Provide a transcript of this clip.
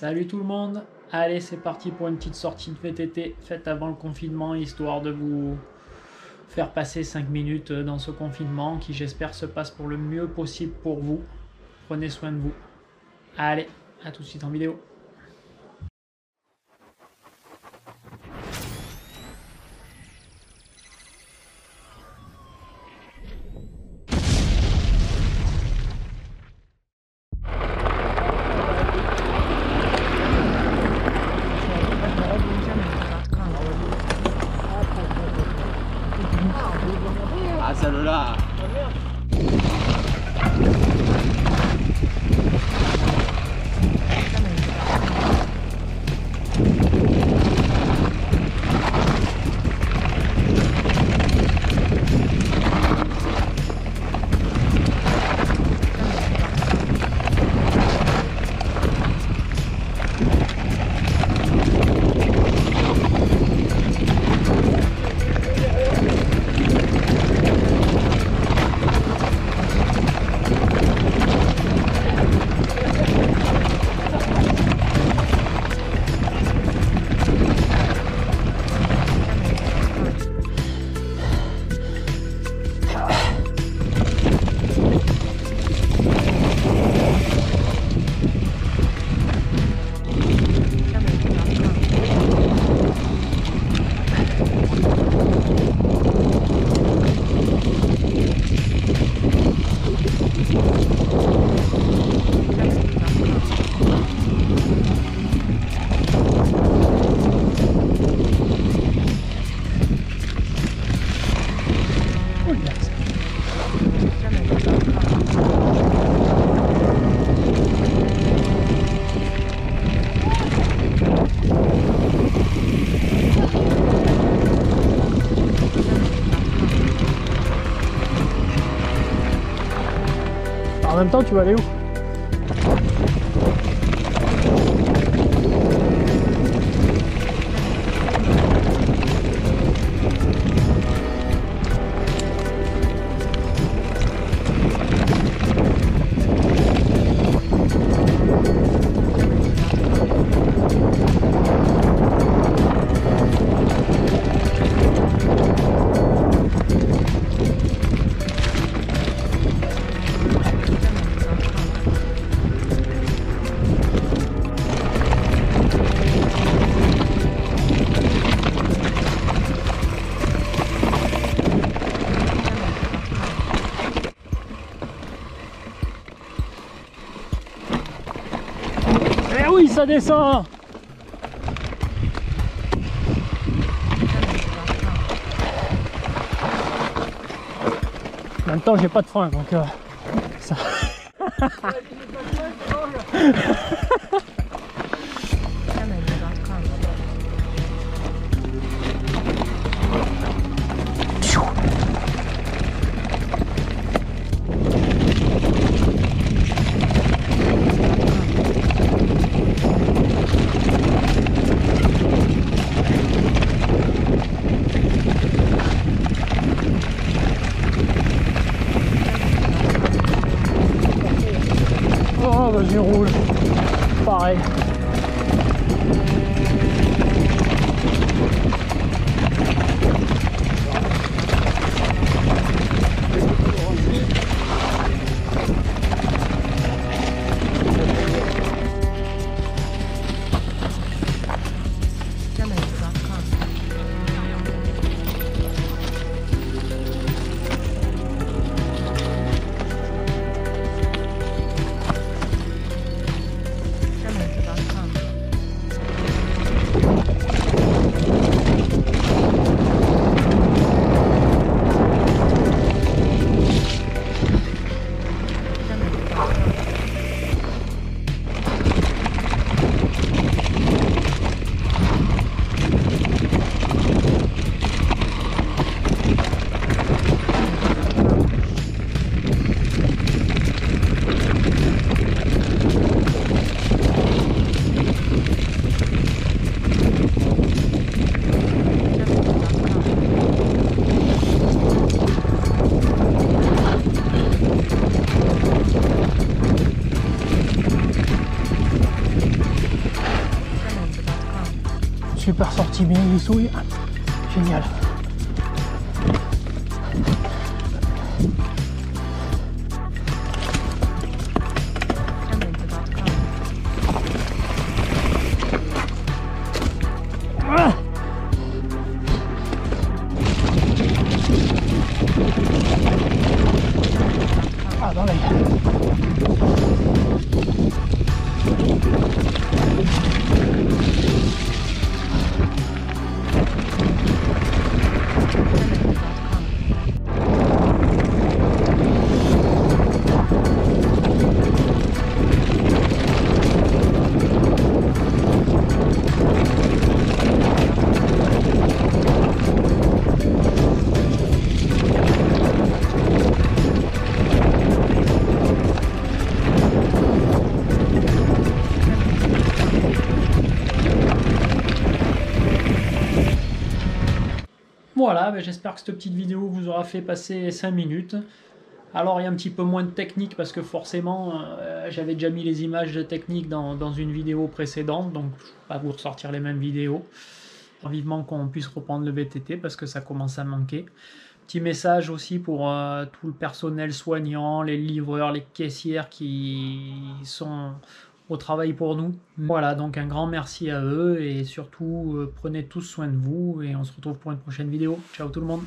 Salut tout le monde Allez, c'est parti pour une petite sortie de VTT faite avant le confinement, histoire de vous faire passer 5 minutes dans ce confinement qui j'espère se passe pour le mieux possible pour vous. Prenez soin de vous. Allez, à tout de suite en vidéo. 死了啦！En même temps, tu vas aller où? Ça descend. En même temps, j'ai pas de frein, donc euh, ça... super sorti bien glissouille. Génial. Voilà, ben, j'espère que cette petite vidéo vous aura fait passer 5 minutes. Alors il y a un petit peu moins de technique parce que forcément euh, j'avais déjà mis les images de technique dans, une vidéo précédente, donc je ne vais pas vous ressortir les mêmes vidéos. Vivement qu'on puisse reprendre le VTT parce que ça commence à manquer. Petit message aussi pour euh, tout le personnel soignant, les livreurs, les caissières qui sont au travail pour nous. Voilà, donc un grand merci à eux et surtout euh, prenez tous soin de vous et on se retrouve pour une prochaine vidéo. Ciao tout le monde